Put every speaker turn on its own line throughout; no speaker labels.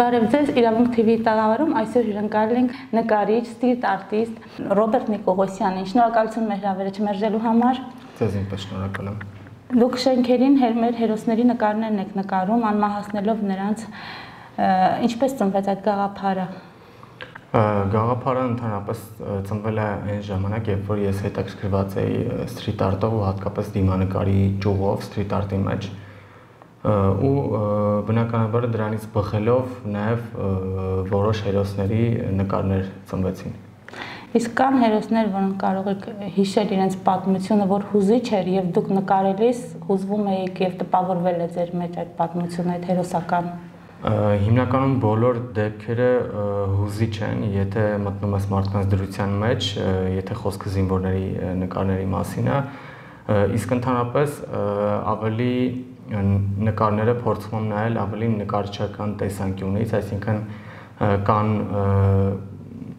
Բարև ձեզ, Իրավունք TV-ի տաղավարում այսօր հյուրընկալել ենք նկարիչ, ստրիթ արտիստ Ռոբերտ Նիկողոսյանին։ Շնորհակալություն մեր հրավերը չմերժելու համար։
Ձեզ ինքս շնորհակալ եմ։
Դուք շենքերին մեր հերոսների նկարներն եք նկարում, անմահացնելով նրանց ինչպես ծնվեց այդ գաղափարը։
Գաղափարը ընդհանրապես ծնվել է այն ժամանակ, երբ որ ես հետաքրքրված էի ստրիթ արտով ու հատկապես դիմանկարի ճյուղով, ստրիթ արտի մեջ ու բնականաբար դրանից բխելով նաև որոշ հերոսների նկարներ ծնվեցին։
Իսկ կան հերոսներ, որոնք կարող եք հիշել իրենց պատմությունը, որ հուզիչ էր եւ դուք նկարելիս հուզվում եք եւ տպավորվել է ձեր մեջ այդ պատմությունը, այդ հերոսական
Հիմնականում բոլոր դեպքերը հուզիչ են, եթե մտնում ես մարդկանց դրության մեջ, եթե խոսքը զինվորների նկարների մասին է, իսկ ընդհանրապես ավելի նկարները փորձում եմ նայել ավելի նկարչական տեսանկյունից, այսինքն կան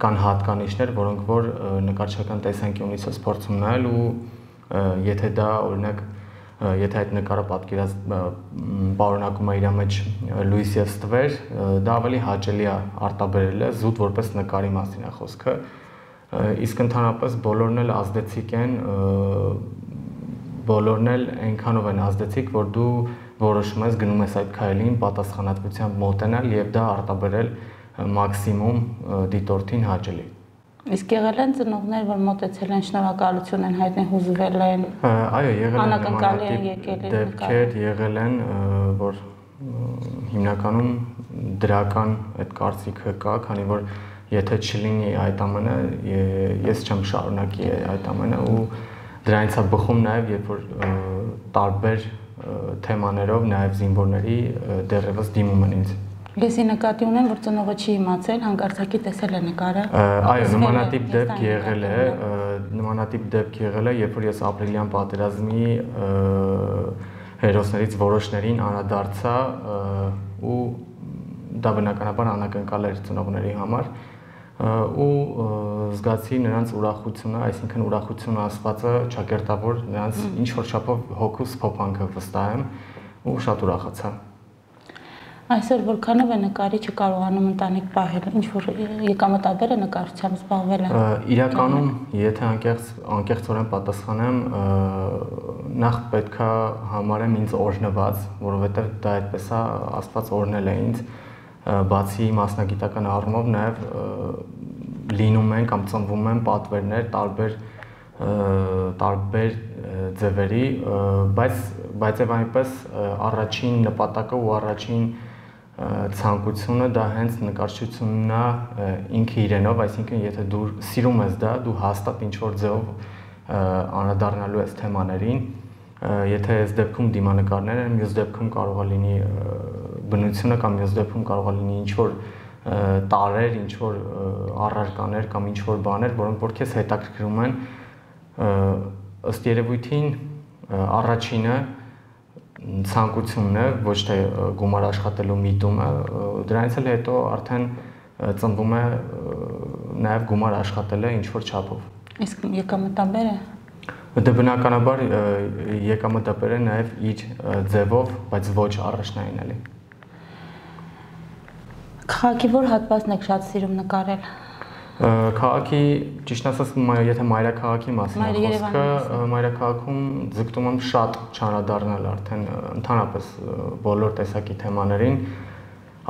կան հատկանիշներ, որոնք որ նկարչական տեսանկյունից ես փորձում նայել ու եթե դա օրինակ եթե այդ նկարը պատկերած պարունակում է իր մեջ լույս եւ ստվեր, դա ավելի հաճելի է արտաբերել է զուտ որպես նկարի մասին է խոսքը։ Իսկ ընդհանրապես բոլորն էլ ազդեցիկ են բոլորն էլ այնքանով են ազդեցիկ, որ դու որոշում ես գնում ես այդ քայլին պատասխանատվությամբ մոտենալ եւ դա արտաբերել մաքսիմում դիտորդին հաճելի։
Իսկ եղել են ծնողներ, որ մոտեցել են շնորհակալություն են հայտնել, հուզվել են։
Այո, եղել են
անակնկալի են եկել
են դեպքեր եղել են, որ հիմնականում դրական այդ կարծիքը կա, քանի որ եթե չլինի այդ ամենը, ես չեմ շարունակի այդ ամենը ու Դրանից է բխում նաև երբ որ տարբեր թեմաներով նաև զինվորների դերևս դիմում են ինձ։
Լեսի նկատի ունեմ, որ ծնողը չի իմացել, հանկարծակի տեսել է նկարը։
Այո, նմանատիպ դեպք եղել է, նմանատիպ դեպք եղել է, երբ որ ես ապրիլյան պատերազմի հերոսներից որոշներին անդրադարձա ու դա բնականաբար անակնկալ էր ծնողների համար ու զգացի նրանց ուրախությունը, այսինքն ուրախությունը ասվածը ճակերտավոր նրանց ինչ որ չափով հոգուս փոփանքը վստահեմ ու շատ ուրախացա։
Այսօր որքանով է նկարիչը կարողանում ընտանիք պահել, ինչ որ եկամտաբերը նկարչությամբ զբաղվել է։
Իրականում, եթե անկեղծ անկեղծորեն պատասխանեմ, նախ պետքա համարեմ ինձ օրհնված, որովհետև դա այդպես է, Աստված օրհնել է ինձ, բացի մասնագիտական առումով նաև լինում են կամ ծնվում են պատվերներ տարբեր տարբեր ձևերի, բայց բայց եւ այնպես առաջին նպատակը ու առաջին ցանկությունը դա հենց նկարչությունն է ինքը իրենով, այսինքն եթե դու սիրում ես դա, դու հաստատ ինչ որ ձևով անդրադառնալու ես թեմաներին, եթե այս դեպքում դիմանկարներ են, մյուս դեպքում կարող է լինի բնությունը կամ մյուս դեպքում կարող է լինի ինչ որ տարեր, ինչ որ առարկաներ կամ ինչ որ բաներ, որոնք որ քեզ հետաքրքրում են ըստ երևույթին առաջինը ցանկությունն է, ոչ թե գումար աշխատելու միտումը, դրանից էլ հետո արդեն ծնվում է նաև գումար աշխատելը ինչ որ չափով։
Իսկ եկամտաբերը
Դե բնականաբար եկամտաբերը նաև իր ձևով, բայց ոչ առաջնային էլի։
Քաղաքի որ հատվածն եք շատ սիրում նկարել։
Քաղաքի, ճիշտ ասած, եթե մայրաքաղաքի մասին է խոսքը, մայրաքաղաքում ձգտում եմ շատ չանրադառնալ արդեն ընդհանրապես բոլոր տեսակի թեմաներին։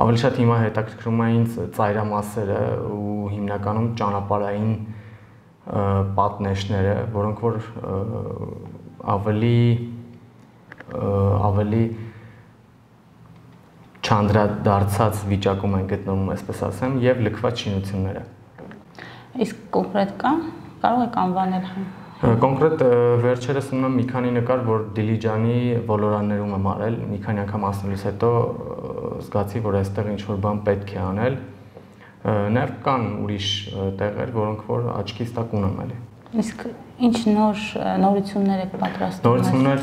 Ավելի շատ հիմա հետաքրքրում է ինձ ծայրամասերը ու հիմնականում ճանապարհային պատնեշները, որոնք որ ավելի ավելի չանդրադարձած վիճակում են գտնվում, այսպես ասեմ, եւ լքված շինությունները։
Իսկ կոնկրետ կա, կարող եք անվանել
Կոնկրետ վերջերս ունեմ մի քանի նկար, որ Դիլիջանի ոլորաններում եմ արել, մի քանի անգամ ասնելուց հետո զգացի, որ այստեղ ինչ որ բան պետք է անել։ Նաև կան ուրիշ տեղեր, որոնք որ աչքից տակ ունեմ էլի։
Իսկ ինչ նոր նորություններ եք պատրաստում։
Նորություններ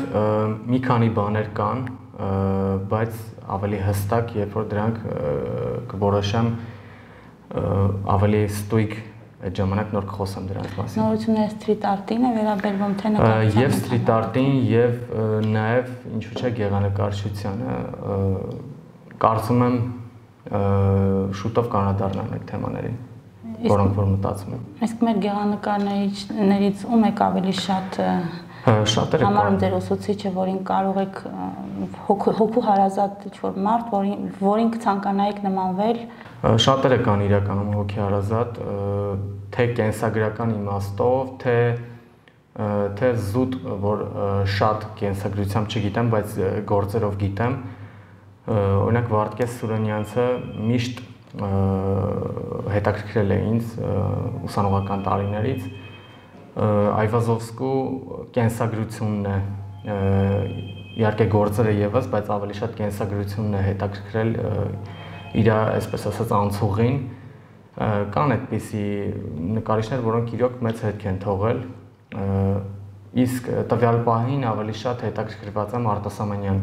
մի քանի բաներ կան, բայց ավելի հստակ, երբ որ դրանք կորոշեմ ավելի ստույգ այդ ժամանակ նոր կխոսեմ դրանց մասին։
Նորությունները սթրիթ արտին է վերաբերվում թե նկարչությանը։
Եվ սթրիթ արտին եւ նաև ինչու՞ չէ գեղանկարչությանը։ Կարծում եմ շուտով կանադառնան այդ թեմաներին որոնք որ մտածում եմ։
Իսկ մեր գեղանկարներից ում եք ավելի շատ
շատերը
համարում ձեր ուսուցիչը, որին կարող եք հոգու հարազատ ինչ-որ մարդ, որին որին կցանկանայիք նմանվել։
Շատերը կան իրականում հոգի հարազատ, թե կենսագրական իմաստով, թե թե զուտ, որ շատ կենսագրությամբ չգիտեմ, բայց գործերով գիտեմ։ Օրինակ Վարդգես Սուրենյանցը միշտ հետաքրքրել է ինձ ուսանողական տարիներից Այվազովսկու կենսագրությունն է իհարկե գործերը եւս, բայց ավելի շատ կենսագրությունն է հետաքրքրել իր այսպես ասած անցուղին կան այդպիսի նկարիչներ, որոնք իրոք մեծ հետք են թողել իսկ տվյալ պահին ավելի շատ հետաքրքրված եմ Արտասամանյան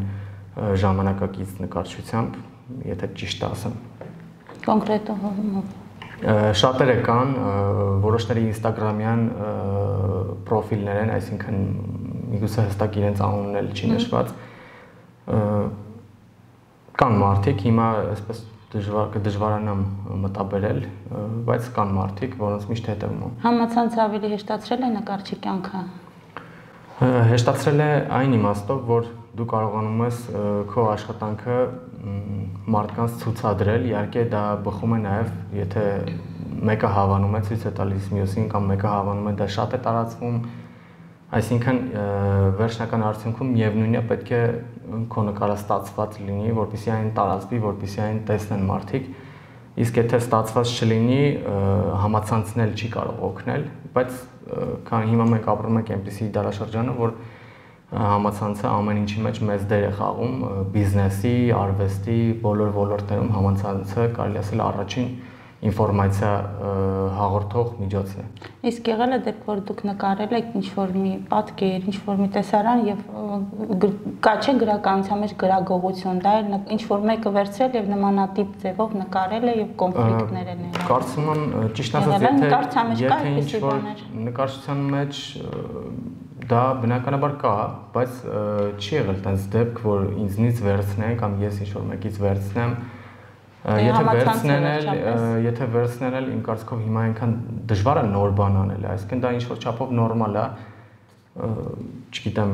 ժամանակակից նկարչությամբ, եթե ճիշտ ասեմ։
Կոնկրետ
շատերը կան, որոշների Instagram-յան պրոֆիլներ են, այսինքն միգուցե հստակ իրենց անունն էլ չի նշված։ Կան մարդիկ, հիմա այսպես դժվար կդժվարանամ մտաբերել, բայց կան մարդիկ, որոնց միշտ հետևում եմ։
Համացանցը ավելի հեշտացրել է նկարչի կյանքը։
Հեշտացրել է այն իմաստով, որ դու կարողանում ես քո աշխատանքը մարդկանց ցուցադրել, իհարկե դա բխում է նաև, եթե մեկը հավանում է ցույց է տալիս մյուսին կամ մեկը հավանում է, դա շատ է տարածվում, այսինքն վերջնական արդյունքում միևնույնն է պետք է քո նկարը ստացված լինի, որպեսզի այն տարածվի, որպեսզի այն տեսնեն մարդիկ, իսկ եթե ստացված չլինի, համացանցն էլ չի կարող օգնել, բայց քան հիմա մենք ապրում ենք այնպիսի դարաշրջանը, որ համացանցը ամեն ինչի մեջ մեծ դեր է խաղում բիզնեսի, արվեստի բոլոր ոլորտներում համացանցը կարելի ասել առաջին ինֆորմացիա հաղորդող միջոցն է։
Իսկ եղել է դեպք, որ դուք նկարել եք ինչ-որ մի պատկեր, ինչ-որ մի տեսարան եւ կա չէ գրականության մեջ գրագողություն, դա էլ ինչ-որ մեկը վերցրել եւ նմանատիպ ձևով նկարել է եւ կոնֆլիկտներ են եղել։
Կարծում եմ ճիշտ ասած, եթե եթե ինչ-որ նկարչության մեջ դա բնականաբար կա, բայց չի եղել տենց դեպք, որ ինձնից վերցնեն կամ ես ինչ-որ մեկից վերցնեմ, Եթե վերցնեն էլ, եթե վերցնեն էլ իմ կարծիքով հիմա այնքան դժվար է նոր բան անել, այսինքն դա ինչ որ չափով նորմալ է։ Չգիտեմ,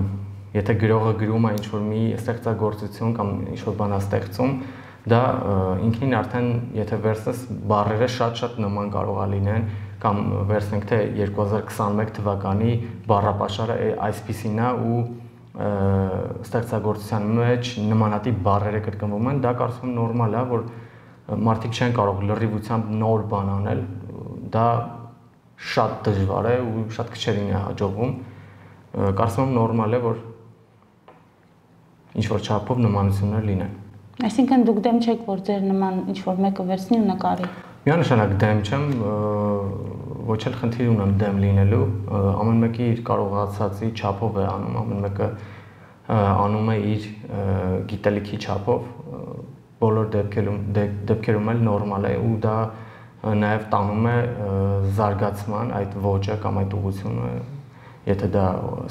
եթե գրողը գրում է ինչ որ մի ստեղծագործություն կամ ինչ որ բան է ստեղծում, դա ինքնին արդեն եթե վերցնես բարերը շատ-շատ նման կարող է լինեն կամ վերցնենք թե 2021 թվականի բառապաշարը այսպեսին է ու ստեղծագործության մեջ նմանատիպ բառերը կրկնվում են, դա կարծում եմ նորմալ է, որ մարդիկ չեն կարող լրիվությամբ նոր բան անել, դա շատ դժվար է ու շատ քչերին է հաջողվում։ Կարծում եմ նորմալ է, որ ինչ որ չափով նմանություններ լինեն։
Այսինքն դուք դեմ չեք, որ ձեր նման ինչ որ մեկը վերցնի ու նկարի։
Միանշանակ դեմ չեմ, ոչ էլ խնդիր ունեմ դեմ լինելու, ամեն մեկի իր կարողացածի չափով է անում, ամեն մեկը անում է իր գիտելիքի չափով, բոլոր դեպքերում դեպքերում էլ նորմալ է ու դա նաև տանում է զարգացման այդ ոճը կամ այդ ուղությունը, եթե դա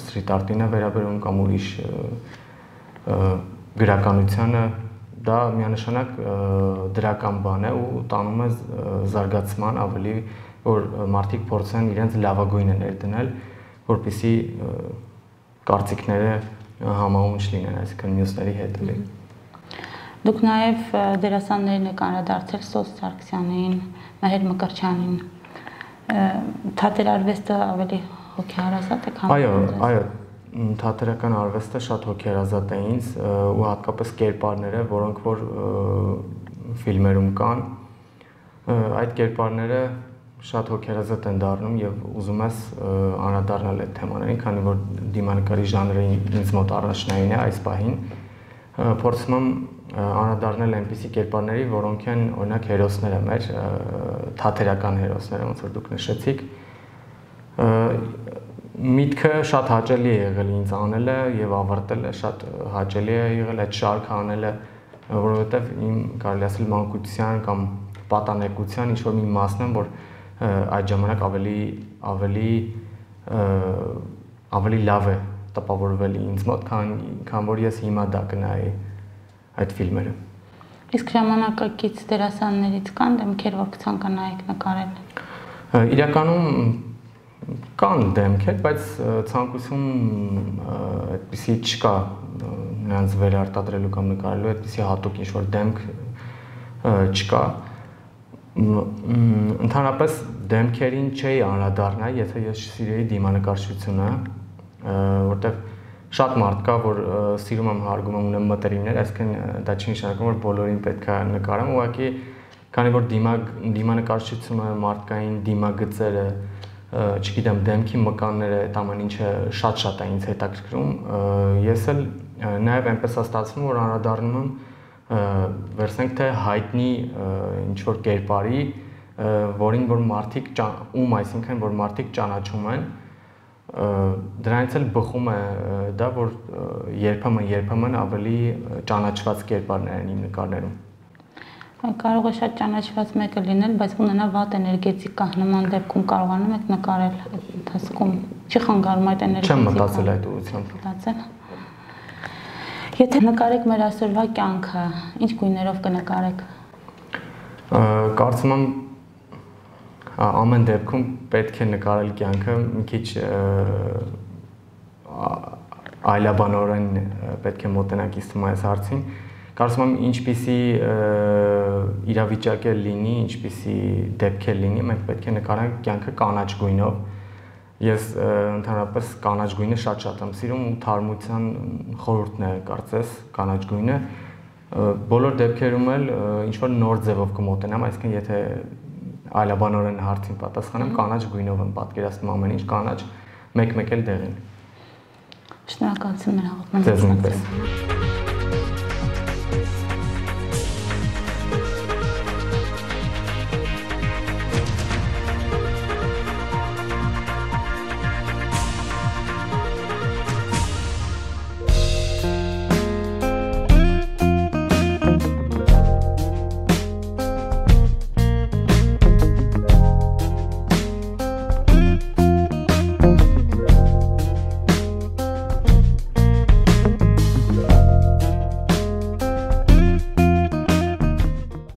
street art-ին է վերաբերում կամ ուրիշ գրականությանը, դա միանշանակ դրական բան է ու տանում է զարգացման ավելի որ մարդիկ փորձեն իրենց լավագույնը ներդնել, որպիսի կարծիքները համահունչ լինեն, այսինքն մյուսների հետ էլի։
Դուք նաև դերասաններին եք անդրադարձել Սոս Սարգսյանին, Մհեր Մկրչյանին։ Թատերարվեստը ավելի հոգեհարազատ է քան
Այո, այո, թատերական արվեստը շատ հոգերազատ է ինձ ու հատկապես կերպարները, որոնք որ ֆիլմերում կան, այդ կերպարները շատ հոգերազատ են դառնում եւ ուզում ես անդրադառնալ այդ թեմաներին, քանի որ դիմանկարի ժանրը ինձ մոտ առաջնային է այս պահին։ Փորձում եմ անդրադառնել այնպիսի կերպարների, որոնք են օրինակ հերոսները մեր, թատերական հերոսները, ոնց որ դուք նշեցիք միտքը շատ հաճելի է եղել ինձ անելը եւ ավարտելը շատ հաճելի է եղել այդ շարքը անելը որովհետեւ իմ կարելի ասել մանկության կամ պատանեկության ինչ որ մի մասն եմ որ այդ ժամանակ ավելի ավելի ավելի լավ է տպավորվել ինձ մոտ քան քան որ ես հիմա դա կնայի այդ ֆիլմերը
Իսկ ժամանակակից դերասաններից կան դեմքեր, որ կցանկանայիք նկարել։
Իրականում կան դեմքեր, բայց ցանկություն այդպեսի չկա նրանց վերարտադրելու կամ նկարելու այդպեսի հատուկ ինչ-որ դեմք չկա։ Ընդհանրապես դեմքերին չէի անդրադառնա, եթե ես չսիրեի դիմանկարչությունը, որտեղ շատ մարդ կա, որ սիրում եմ հարգում եմ ունեմ մտերիմներ, այսինքն դա չի նշանակում, որ բոլորին պետք է նկարեմ, ուղղակի քանի որ դիմակ դիմանկարչությունը, մարդկային դիմագծերը, չգիտեմ, դեմքի մկանները, այդ ամեն ինչը շատ-շատ է ինձ հետաքրքրում, ես էլ նաև այնպես է ստացվում, որ անդրադառնում եմ վերցնենք թե հայտնի ինչ որ կերպարի, որին որ մարդիկ ում այսինքն որ մարդիկ ճանաչում են, դրանից էլ բխում է դա, որ երբեմն երբեմն ավելի ճանաչված կերպարներ են իմ նկարներում
կարող է շատ ճանաչված մեկը լինել, բայց ունենա վատ էներգետիկա, նման դեպքում կարողանում եք նկարել այդ ընթացքում։ Չի խանգարում այդ էներգետիկան։
Չեմ մտածել այդ ուղղությամբ։
Մտածել։ Եթե նկարեք մեր այսօրվա կյանքը, ինչ գույներով կնկարեք։
Կարծում եմ ամեն դեպքում պետք է նկարել կյանքը մի քիչ այլաբանորեն պետք է մոտենանք իստում այս հարցին կարծում եմ ինչպիսի իրավիճակ է լինի, ինչպիսի դեպք է լինի, մենք պետք է նկարենք կյանքը կանաչ գույնով։ Ես ընդհանրապես կանաչ գույնը շատ-շատ եմ սիրում ու թարմության խորհուրդն է կարծես կանաչ գույնը։ Բոլոր դեպքերում էլ ինչ որ նոր ձևով կմոտենամ, այսինքն եթե այլաբանորեն հարցին պատասխանեմ, կանաչ գույնով եմ պատկերացնում ամեն ինչ կանաչ, մեկ-մեկ էլ դեղին։
Շնորհակալություն հաղորդման։
Ձեզ նույնպես։